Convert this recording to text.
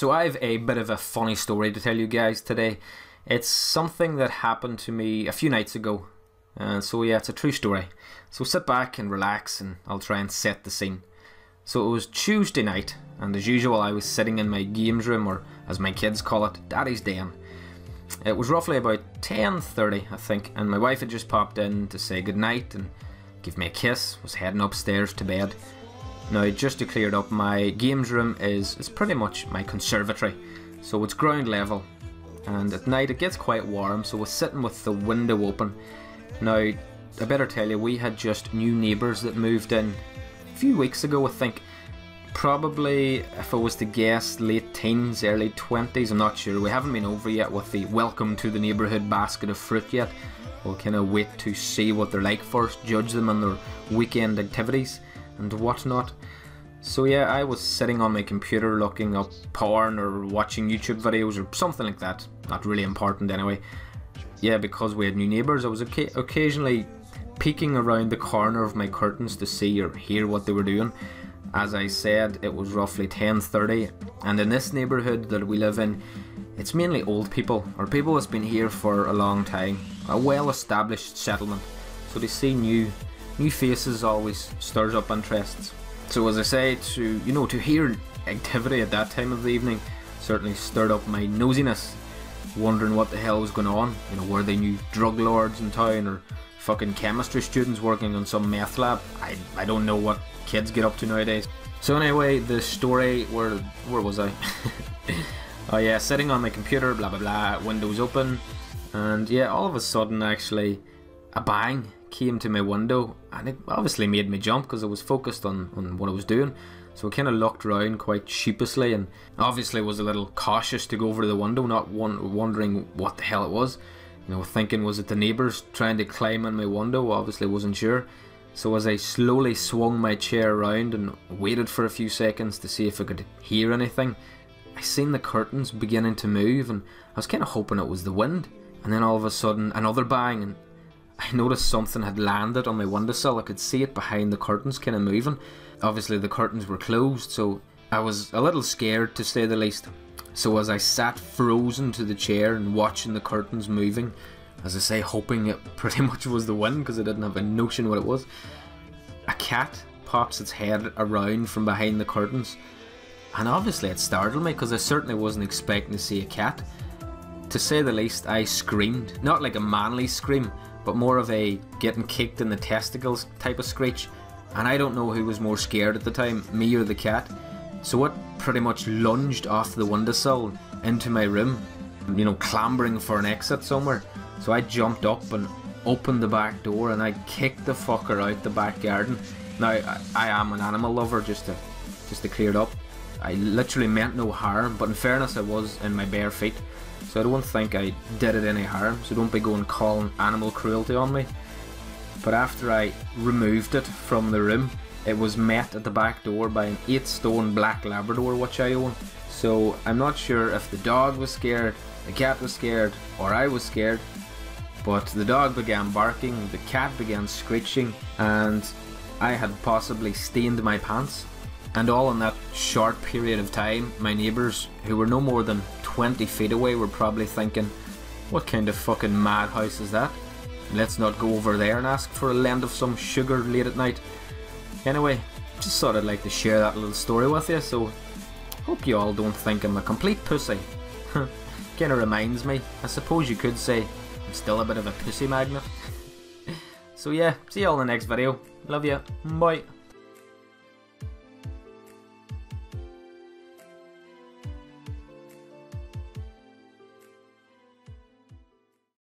So I have a bit of a funny story to tell you guys today. It's something that happened to me a few nights ago. Uh, so yeah, it's a true story. So sit back and relax and I'll try and set the scene. So it was Tuesday night and as usual I was sitting in my games room or as my kids call it, Daddy's Den. It was roughly about 10.30 I think and my wife had just popped in to say goodnight and give me a kiss, was heading upstairs to bed. Now, just to clear it up, my games room is, is pretty much my conservatory, so it's ground level. And at night it gets quite warm, so we're sitting with the window open. Now, I better tell you, we had just new neighbours that moved in a few weeks ago, I think. Probably, if I was to guess, late teens, early 20s, I'm not sure. We haven't been over yet with the welcome to the neighbourhood basket of fruit yet. We'll kind of wait to see what they're like first, judge them on their weekend activities and whatnot. So yeah, I was sitting on my computer looking up porn or watching YouTube videos or something like that. Not really important anyway. Yeah, because we had new neighbours, I was occasionally peeking around the corner of my curtains to see or hear what they were doing. As I said, it was roughly 10.30 and in this neighbourhood that we live in, it's mainly old people or people that's been here for a long time. A well established settlement. So they see new new faces always stirs up interests. So as I say, to you know, to hear activity at that time of the evening certainly stirred up my nosiness, wondering what the hell was going on. You know, were they new drug lords in town or fucking chemistry students working on some meth lab? I I don't know what kids get up to nowadays. So anyway, the story where where was I? oh yeah, sitting on my computer, blah blah blah, windows open, and yeah, all of a sudden actually a bang came to my window and it obviously made me jump because I was focused on, on what I was doing. So I kind of looked around quite sheepishly and obviously was a little cautious to go over to the window, not wondering what the hell it was. You know, thinking was it the neighbours trying to climb on my window? Obviously wasn't sure. So as I slowly swung my chair around and waited for a few seconds to see if I could hear anything, I seen the curtains beginning to move and I was kind of hoping it was the wind. And then all of a sudden another bang and I noticed something had landed on my windowsill. I could see it behind the curtains kind of moving. Obviously the curtains were closed, so I was a little scared to say the least. So as I sat frozen to the chair and watching the curtains moving, as I say, hoping it pretty much was the wind because I didn't have a notion what it was, a cat pops its head around from behind the curtains. And obviously it startled me because I certainly wasn't expecting to see a cat. To say the least, I screamed. Not like a manly scream, but more of a getting kicked in the testicles type of screech. And I don't know who was more scared at the time, me or the cat. So it pretty much lunged off the windowsill into my room, you know, clambering for an exit somewhere. So I jumped up and opened the back door and I kicked the fucker out the back garden. Now I, I am an animal lover, just to just to clear it up. I literally meant no harm, but in fairness, I was in my bare feet. So I don't think I did it any harm, so don't be going calling animal cruelty on me. But after I removed it from the room, it was met at the back door by an 8 stone black Labrador which I own. So I'm not sure if the dog was scared, the cat was scared, or I was scared. But the dog began barking, the cat began screeching, and I had possibly stained my pants. And all in that short period of time, my neighbours, who were no more than 20 feet away, were probably thinking, what kind of fucking madhouse is that? Let's not go over there and ask for a lend of some sugar late at night. Anyway, just thought I'd like to share that little story with you, so hope you all don't think I'm a complete pussy. Kinda reminds me, I suppose you could say, I'm still a bit of a pussy magnet. so yeah, see you all in the next video. Love you. Bye.